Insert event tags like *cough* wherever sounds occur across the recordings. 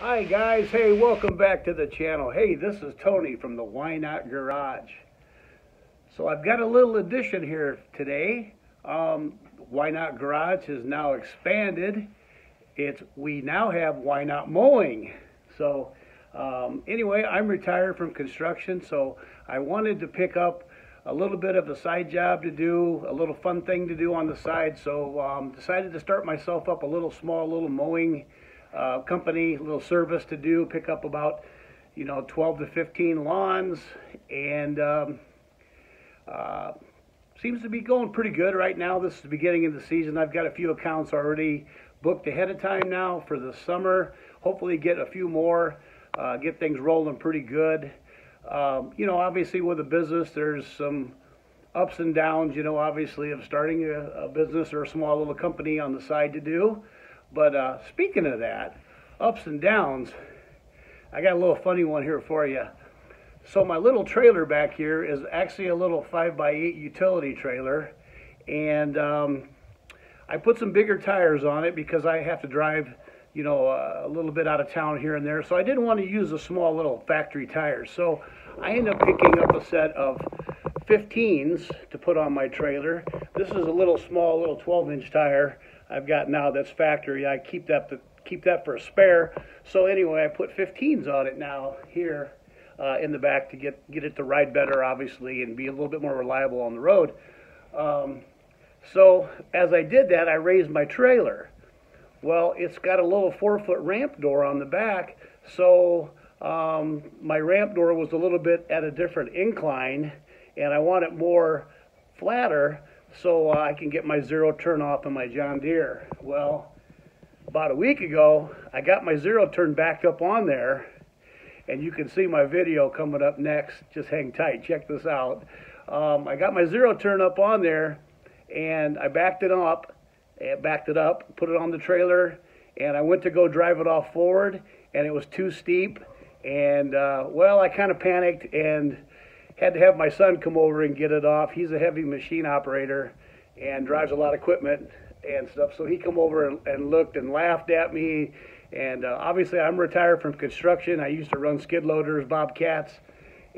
Hi guys, hey, welcome back to the channel. Hey, this is Tony from the Ynot Garage. So I've got a little addition here today. Um, Ynot Garage has now expanded. It's we now have Ynot Mowing. So um, anyway, I'm retired from construction, so I wanted to pick up a little bit of a side job to do, a little fun thing to do on the side. So um, decided to start myself up a little small little mowing uh, company, little service to do, pick up about, you know, 12 to 15 lawns, and um, uh, seems to be going pretty good right now. This is the beginning of the season. I've got a few accounts already booked ahead of time now for the summer. Hopefully get a few more, uh, get things rolling pretty good. Um, you know, obviously with a business, there's some ups and downs, you know, obviously of starting a, a business or a small little company on the side to do. But uh, speaking of that, ups and downs, I got a little funny one here for you. So my little trailer back here is actually a little 5x8 utility trailer. And um, I put some bigger tires on it because I have to drive, you know, a little bit out of town here and there. So I didn't want to use a small little factory tires. So I ended up picking up a set of 15s to put on my trailer. This is a little small, little 12 inch tire I've got now that's factory. I keep that to, keep that for a spare. So anyway, I put 15s on it now here uh, in the back to get get it to ride better, obviously, and be a little bit more reliable on the road. Um, so as I did that, I raised my trailer. Well, it's got a little four foot ramp door on the back, so um, my ramp door was a little bit at a different incline, and I want it more flatter so uh, I can get my zero turn off on my John Deere. Well, about a week ago, I got my zero turn back up on there, and you can see my video coming up next. Just hang tight, check this out. Um, I got my zero turn up on there, and I backed it up, and backed it up, put it on the trailer, and I went to go drive it off forward, and it was too steep, and uh, well, I kind of panicked and had to have my son come over and get it off. He's a heavy machine operator and drives a lot of equipment and stuff. So he come over and, and looked and laughed at me. And uh, obviously, I'm retired from construction. I used to run skid loaders, bobcats,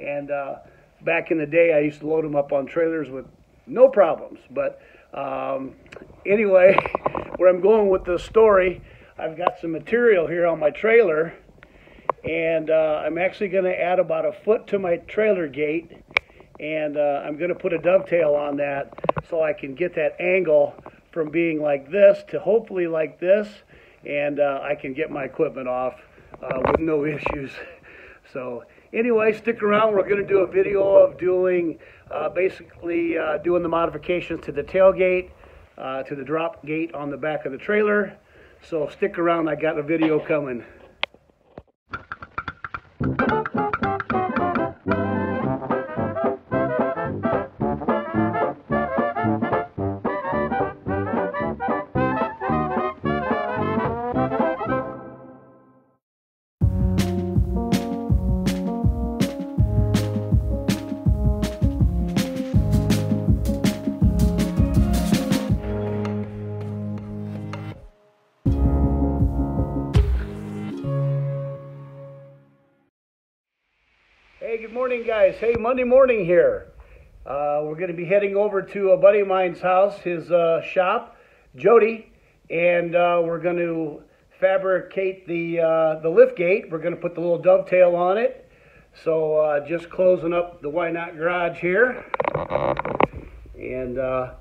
and uh, back in the day, I used to load them up on trailers with no problems. But um, anyway, *laughs* where I'm going with the story, I've got some material here on my trailer and uh, I'm actually going to add about a foot to my trailer gate and uh, I'm going to put a dovetail on that so I can get that angle from being like this to hopefully like this and uh, I can get my equipment off uh, with no *laughs* issues. So anyway, stick around. We're going to do a video of doing uh, basically uh, doing the modifications to the tailgate, to the drop gate on the back of the trailer. So stick around. I got a video coming. Good morning, guys. Hey, Monday morning here. Uh, we're going to be heading over to a buddy of mine's house, his uh, shop, Jody, and uh, we're going to fabricate the uh, the lift gate. We're going to put the little dovetail on it. So uh, just closing up the Ynot garage here, and uh,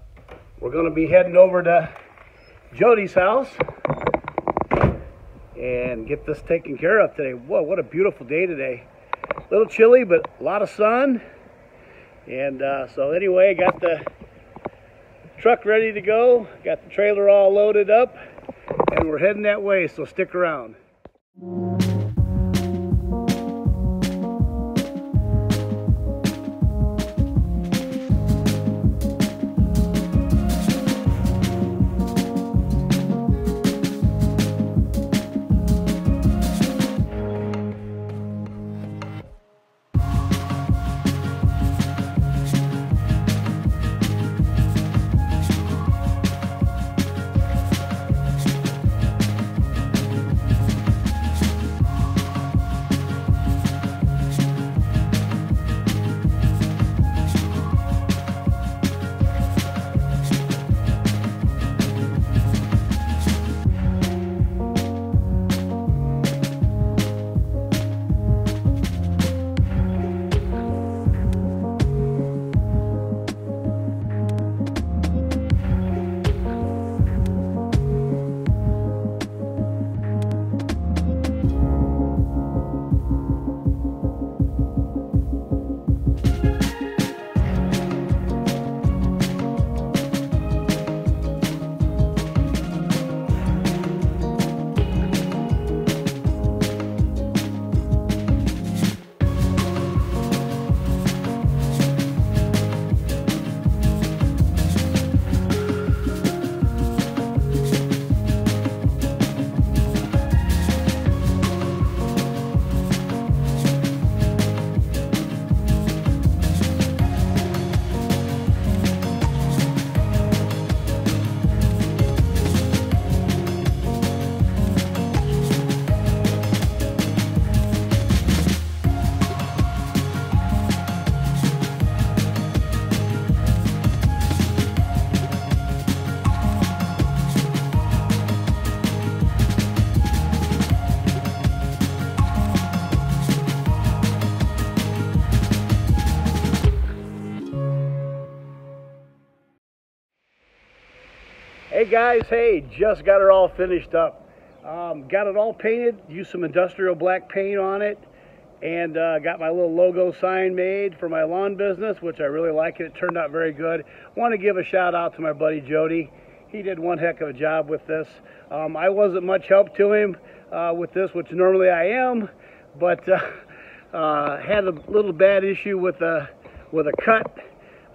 we're going to be heading over to Jody's house and get this taken care of today. Whoa, what a beautiful day today little chilly, but a lot of sun. And uh, so anyway, got the truck ready to go, got the trailer all loaded up, and we're heading that way, so stick around. Guys, hey, just got it all finished up. Um, got it all painted, used some industrial black paint on it, and uh, got my little logo sign made for my lawn business, which I really like it. It turned out very good. Want to give a shout out to my buddy Jody. He did one heck of a job with this. Um, I wasn't much help to him uh, with this, which normally I am, but uh, *laughs* uh had a little bad issue with a with a cut.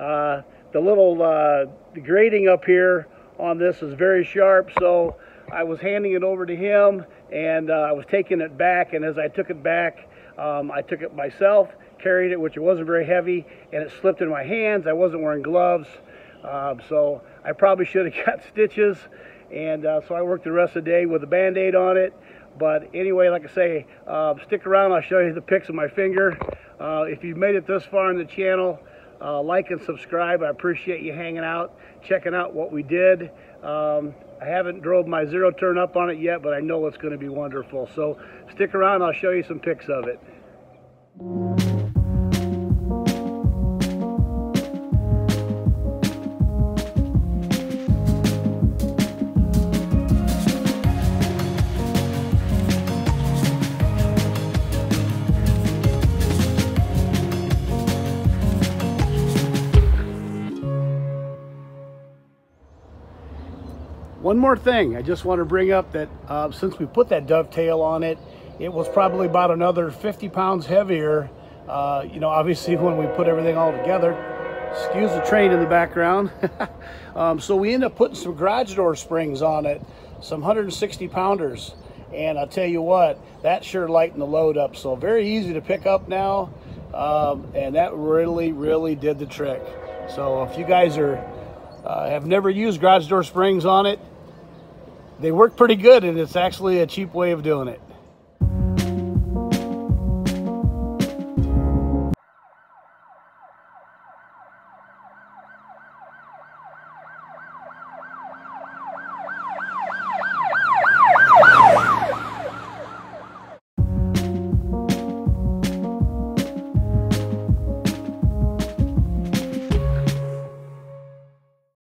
Uh, the little uh, grading up here on this is very sharp, so I was handing it over to him and uh, I was taking it back. And as I took it back, um, I took it myself, carried it, which it wasn't very heavy, and it slipped in my hands. I wasn't wearing gloves, uh, so I probably should have *laughs* got stitches. And uh, so I worked the rest of the day with a band aid on it. But anyway, like I say, uh, stick around. I'll show you the pics of my finger. Uh, if you've made it this far in the channel, uh, like and subscribe. I appreciate you hanging out, checking out what we did. Um, I haven't drove my zero turn up on it yet, but I know it's going to be wonderful. So stick around. I'll show you some pics of it. One more thing I just want to bring up that uh, since we put that dovetail on it, it was probably about another 50 pounds heavier. Uh, you know, obviously when we put everything all together, excuse the train in the background. *laughs* um, so we ended up putting some garage door springs on it, some 160 pounders. And I'll tell you what, that sure lightened the load up. So very easy to pick up now. Um, and that really, really did the trick. So if you guys are uh, have never used garage door springs on it, they work pretty good and it's actually a cheap way of doing it.